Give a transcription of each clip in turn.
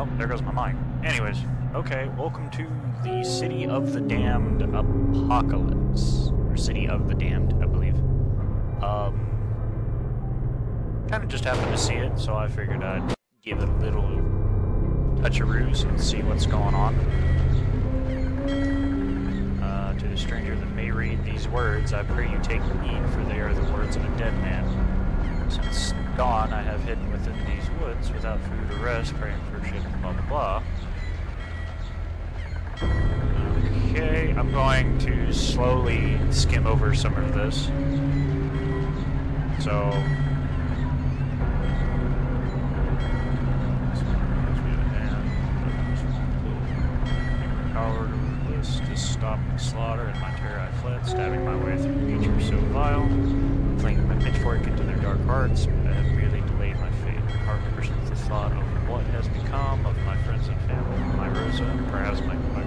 Well, there goes my mind. Anyways, okay, welcome to the City of the Damned Apocalypse. Or City of the Damned, I believe. Um, kind of just happened to see it, so I figured I'd give it a little touch-a-roos and see what's going on. Uh, to the stranger that may read these words, I pray you take heed, for they are the words of a dead man. Since dawn, I have hidden within these woods without food or rest, praying for ship, blah blah blah. Okay, I'm going to slowly skim over some of this. So. Power to resist, to stop the slaughter, in my terror I fled, stabbing my way through creatures so vile, flinging my pitchfork into their dark hearts, thought of what has become of my friends and family, my Rosa, and my, my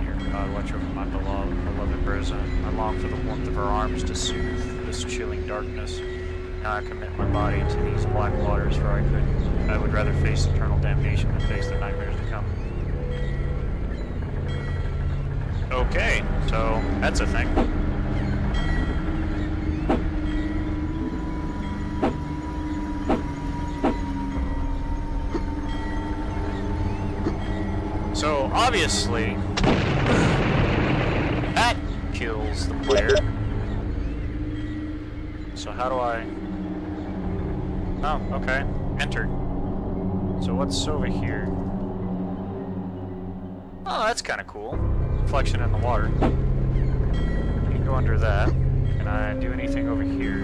Dear God, watch over my beloved, beloved Rosa. I long for the warmth of her arms to soothe this chilling darkness. Now I commit my body to these black waters, for I could, I would rather face eternal damnation than face the nightmares to come. Okay, so that's a thing. So obviously, that kills the player. So how do I... Oh, okay. Enter. So what's over here? Oh, that's kind of cool. Reflection in the water. You can go under that. Can I do anything over here?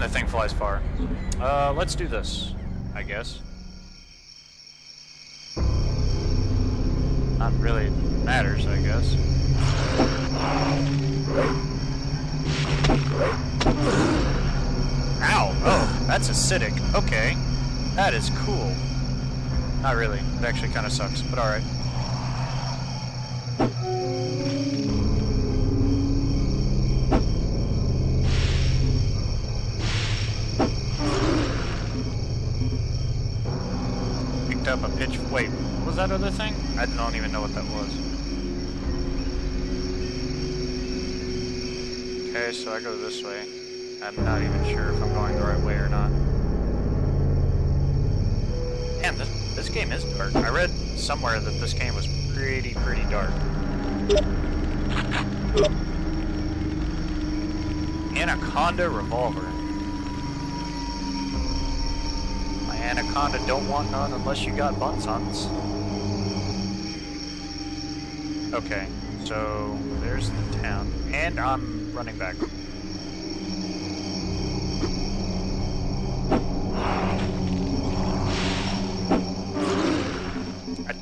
That thing flies far. Uh, let's do this, I guess. Not really matters, I guess. Ow! Oh, that's acidic. Okay. That is cool. Not really. It actually kind of sucks, but alright. Even know what that was. Okay, so I go this way. I'm not even sure if I'm going the right way or not. Damn, this, this game is dark. I read somewhere that this game was pretty, pretty dark. Anaconda Revolver. My Anaconda don't want none unless you got buns hunts. Okay, so there's the town. And I'm running back. I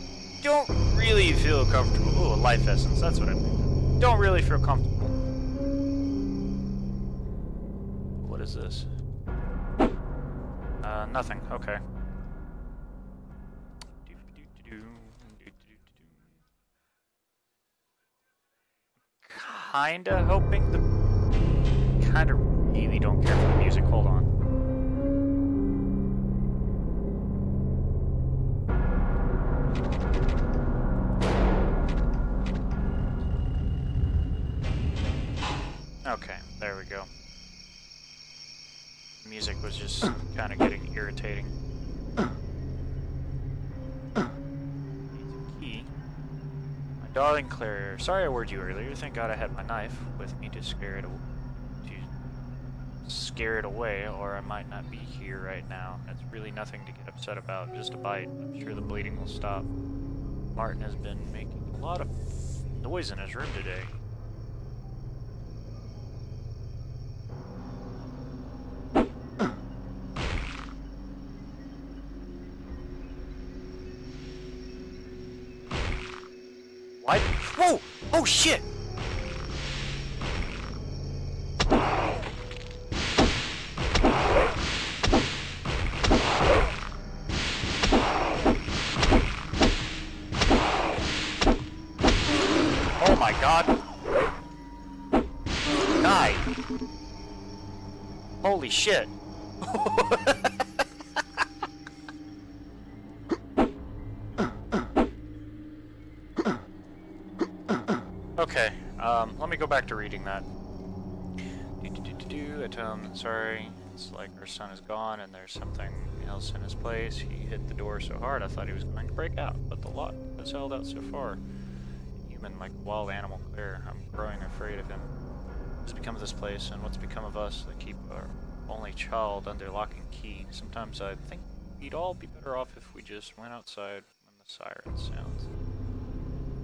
don't really feel comfortable. Oh, a life essence. That's what I mean. Don't really feel comfortable. What is this? Uh, nothing. Okay. Kinda hoping the. Kinda really don't care for the music. Hold on. Okay, there we go. Music was just kind of getting irritating. Darling Claire, sorry I warned you earlier. Thank God I had my knife with me to scare it, to scare it away, or I might not be here right now. That's really nothing to get upset about. Just a bite. I'm sure the bleeding will stop. Martin has been making a lot of noise in his room today. Oh shit! Oh my god. Die. Holy shit. okay, um, let me go back to reading that. Do, do, do, do, do. Him, sorry, it's like our son is gone and there's something else in his place. He hit the door so hard I thought he was going to break out, but the lock has held out so far. Human like wild animal Claire. I'm growing afraid of him. What's become of this place and what's become of us that keep our only child under lock and key? Sometimes I think we'd all be better off if we just went outside when the sirens sounds.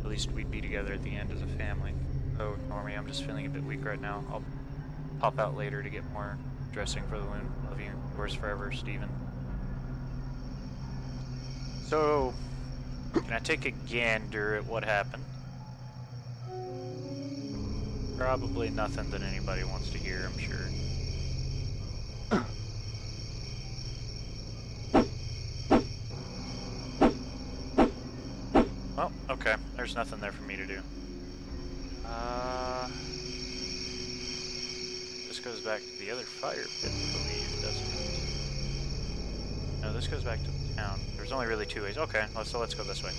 At least we'd be together at the end as a family. Oh, Normie, I'm just feeling a bit weak right now. I'll pop out later to get more dressing for the wound. Love you. Yours forever, Steven. So, can I take a gander at what happened? Probably nothing that anybody wants to hear, I'm sure. Well, okay. There's nothing there for me to do. Uh, this goes back to the other fire pit, I believe, doesn't it? No, this goes back to town. There's only really two ways. Okay, so let's go this way.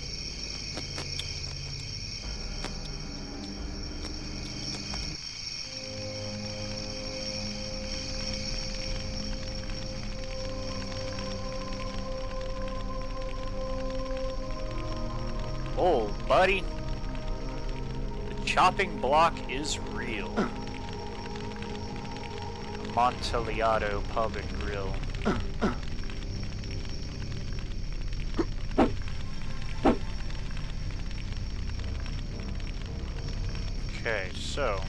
Chopping block is real. Monteliado Pub and Grill. Okay, so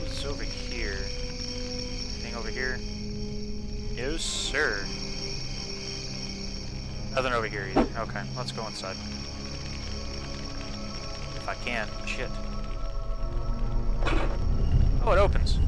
what's over here? Anything over here? No, sir. Nothing over here either. Okay, let's go inside. I can. Shit. Oh, it opens.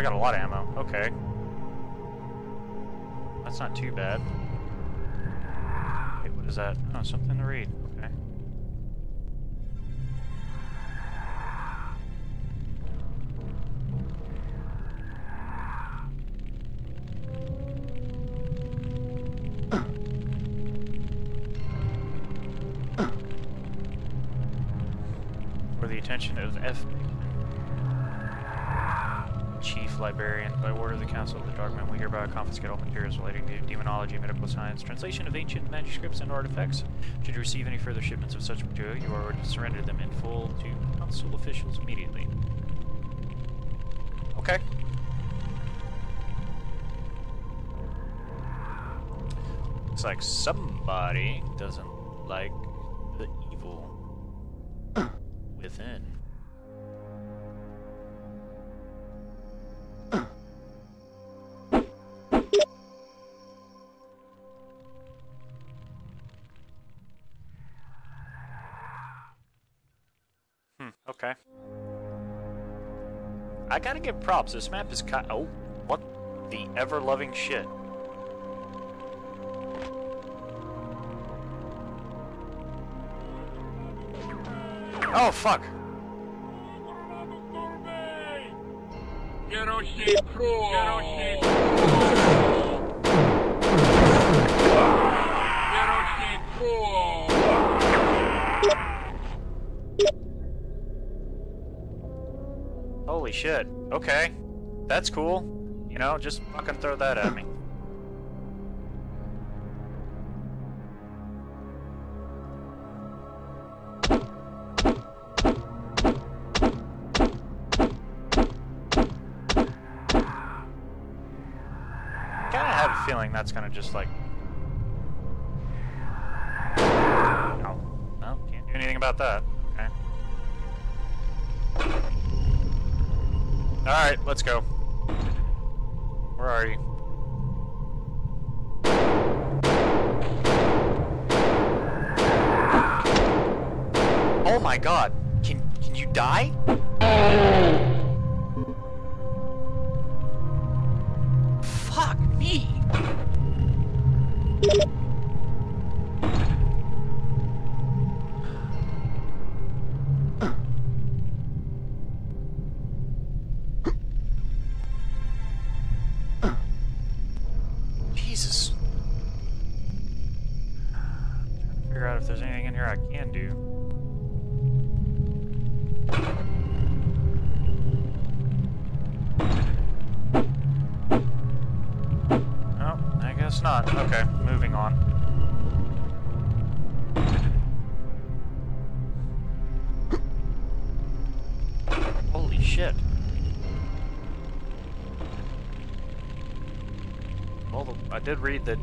I got a lot of ammo. Okay. That's not too bad. Wait, what is that? Oh, something to read. Okay. For the attention of F. Librarian, by order of the Council of the Darkmen, we hereby confiscate all materials relating to demonology, medical science, translation of ancient manuscripts and artifacts. Should you receive any further shipments of such material, you are to surrender them in full to Council officials immediately. Okay. Looks like somebody doesn't like Hmm, okay. I gotta give props. This map is kind. Oh, what the ever loving shit. Oh, fuck. Holy shit. Okay. That's cool. You know, just fucking throw that at me. Kinda have a feeling that's gonna just like. No. No, can't do anything about that. Alright, let's go. Where are you? Oh my god. Can can you die? Did read that.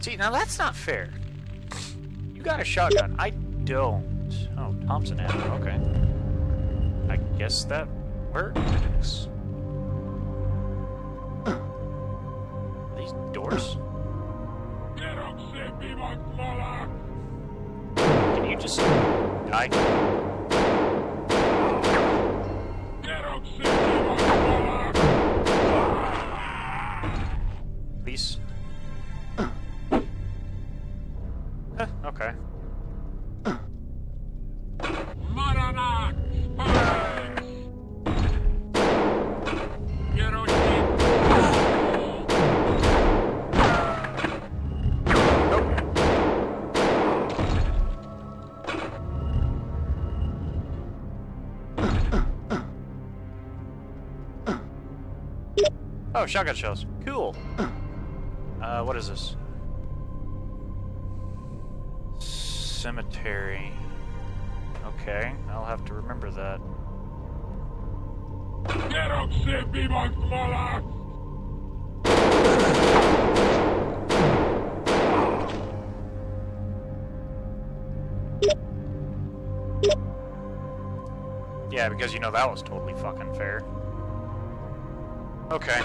See, now that's not fair. You got a shotgun. I don't. Oh, Thompson ammo. Okay. Guess that works. These doors? Oh, shotgun shells. Cool. Uh, what is this? Cemetery. Okay, I'll have to remember that. Yeah, because you know that was totally fucking fair. Okay.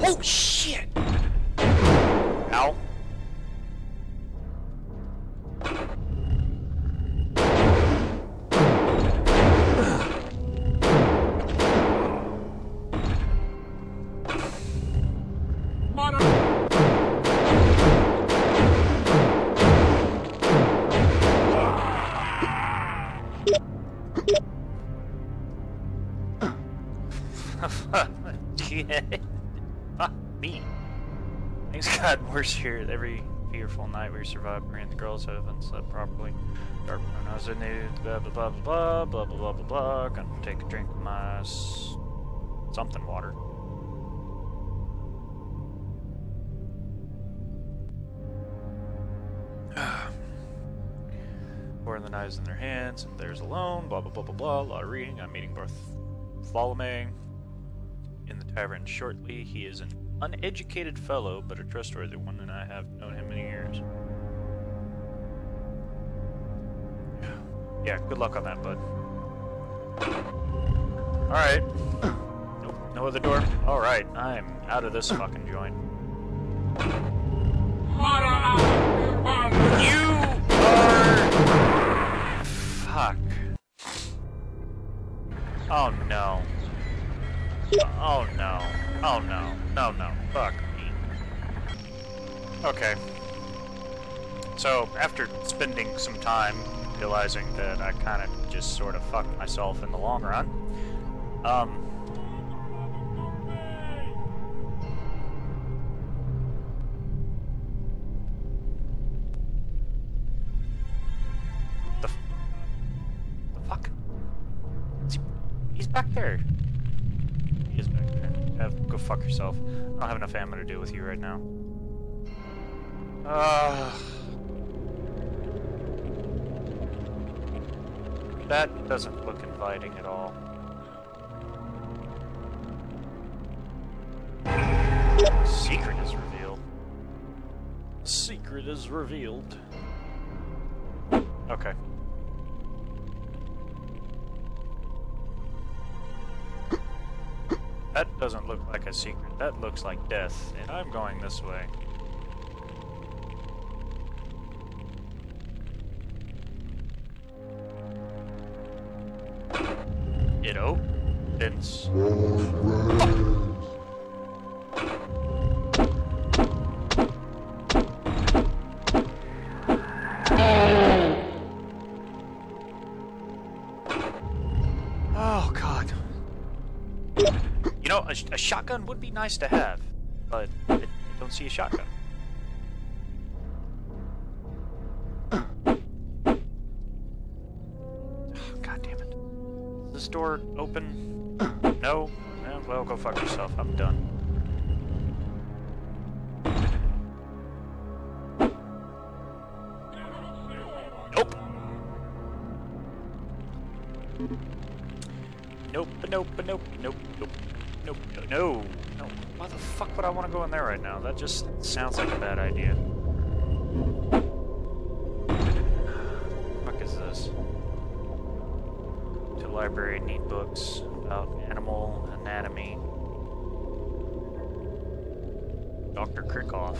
Oh shit! Me. Things got worse here. Every fearful night we survived, praying the girls haven't slept properly. Dark I was in the blah blah blah blah blah blah blah blah blah. Gonna take a drink of my something water. Pouring the knives in their hands, and there's alone, blah blah blah blah blah. A lot of reading. I'm meeting Bartholomew in the tavern shortly. He is an uneducated fellow, but a trustworthy one, and I have known him many years. Yeah, good luck on that, bud. Alright. Nope, no other door? Alright, I'm out of this fucking joint. You are... Fuck. Oh no. Oh no. Oh no. Okay. So, after spending some time realizing that I kind of just sort of fucked myself in the long run, um. The, the fuck? He, He's back there. He is back there. Go fuck yourself. I don't have enough ammo to deal with you right now. Uh, that doesn't look inviting at all. Secret is revealed. Secret is revealed. Okay. That doesn't look like a secret. That looks like death, and I'm going this way. Oh, God. You know, a, a shotgun would be nice to have, but I, I don't see a shotgun. Oh, God damn it. Is this door open? No? Well, go fuck yourself. I'm done. Nope. Nope, nope, nope, nope, nope, nope, no, no, no. Why the fuck would I want to go in there right now? That just sounds like a bad idea. fuck is this? To library, need books about animal anatomy. Dr. Krikoff.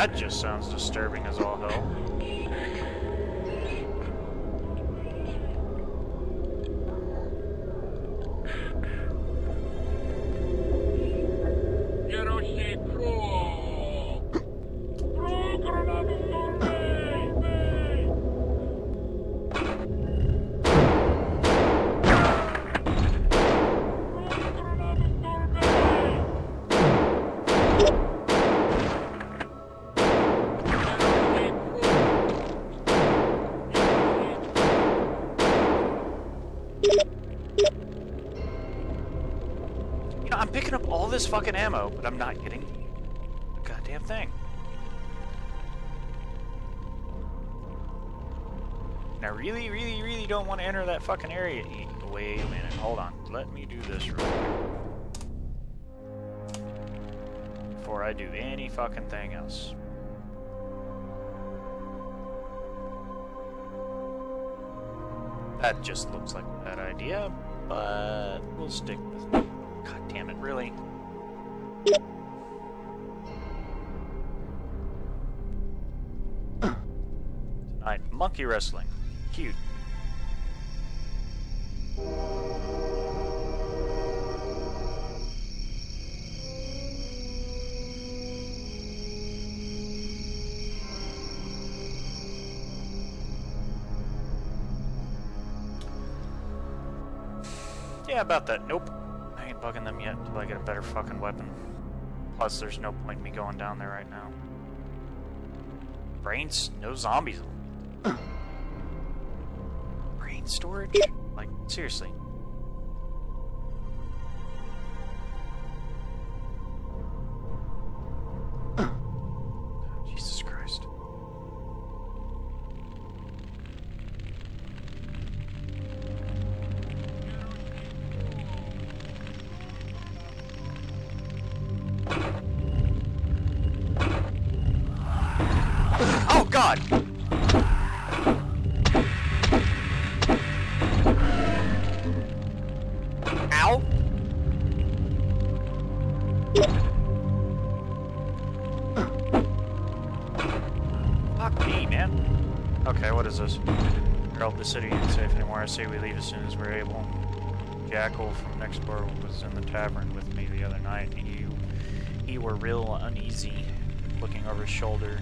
That just sounds disturbing as all hell. This fucking ammo, but I'm not getting a goddamn thing. And I really, really, really don't want to enter that fucking area. Wait a minute, hold on. Let me do this real quick. Before I do any fucking thing else. That just looks like a bad idea, but we'll stick with it. God damn it, really? Tonight, monkey wrestling. Cute. Yeah, about that. Nope. Until I get a better fucking weapon. Plus, there's no point in me going down there right now. Brains? No zombies. Brain storage? Like, seriously. Okay, what is this? Herald the city ain't safe anymore. I say we leave as soon as we're able. Jackal from next door was in the tavern with me the other night, and he, he were real uneasy, looking over his shoulder,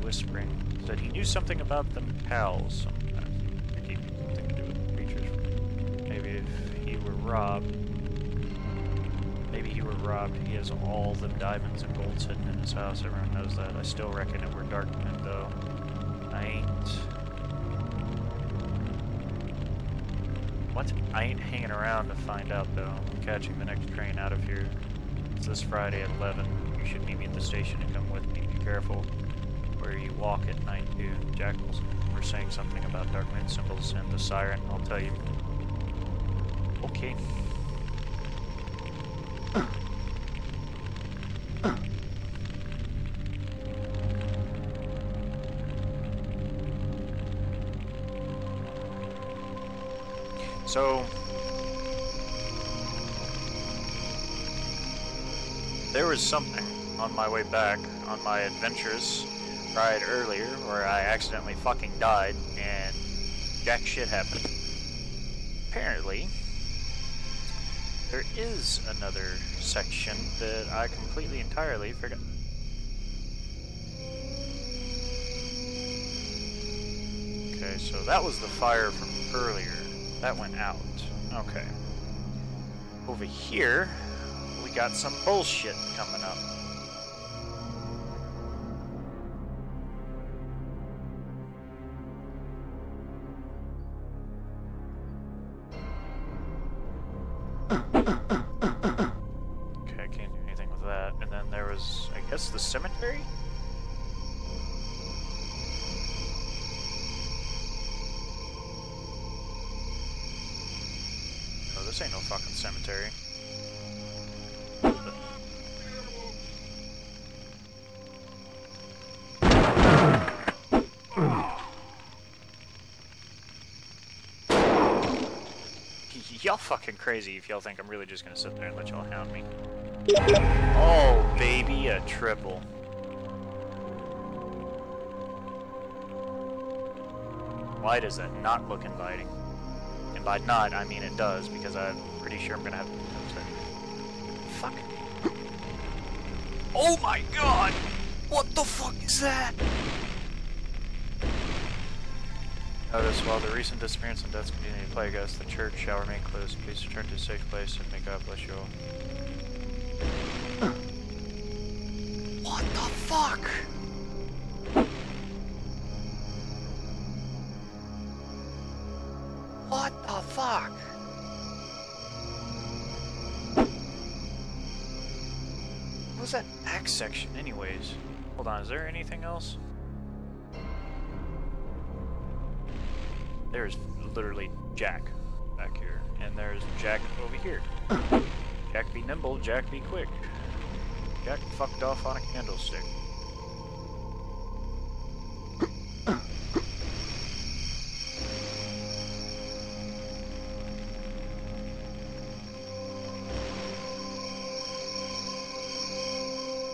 whispering. Said he knew something about them pals. I something to do with creatures. Maybe if he were robbed. Maybe he were robbed. He has all the diamonds and golds hidden in his house. Everyone knows that. I still reckon it were Darkman, though. What? I ain't hanging around to find out, though. I'm catching the next train out of here. It's this Friday at 11. You should meet me at the station and come with me. Be careful where you walk at night, too. Jackals were saying something about dark moon symbols and the siren. I'll tell you. Okay. So, there was something on my way back on my adventures ride earlier where I accidentally fucking died and jack shit happened. Apparently, there is another section that I completely entirely forgot. Okay, so that was the fire from earlier. That went out. Okay. Over here, we got some bullshit coming up. Y'all fucking crazy if y'all think I'm really just gonna sit there and let y'all hound me. Oh, baby, a triple. Why does that not look inviting? And by not, I mean it does, because I'm pretty sure I'm gonna have to Fuck. Oh my god! What the fuck is that? Notice while the recent disappearance and deaths continue to plague us, the church shall remain closed. Please return to a safe place and may God bless you all. What the fuck? What the fuck? What was that back section anyways? Hold on, is there anything else? There's literally Jack back here, and there's Jack over here. Jack be nimble, Jack be quick. Jack fucked off on a candlestick.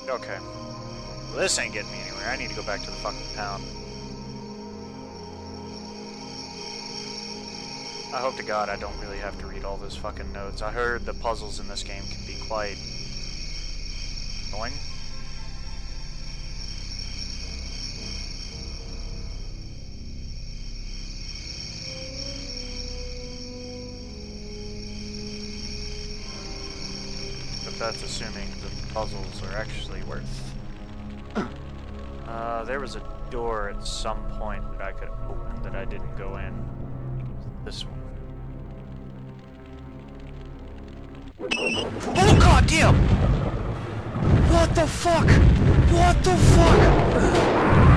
Okay. Well, this ain't getting me anywhere. I need to go back to the fucking town. I hope to God I don't really have to read all those fucking notes. I heard the puzzles in this game can be quite annoying. But that's assuming the puzzles are actually worth. Uh, there was a door at some point that I could open that I didn't go in. This one. Oh god damn! What the fuck? What the fuck?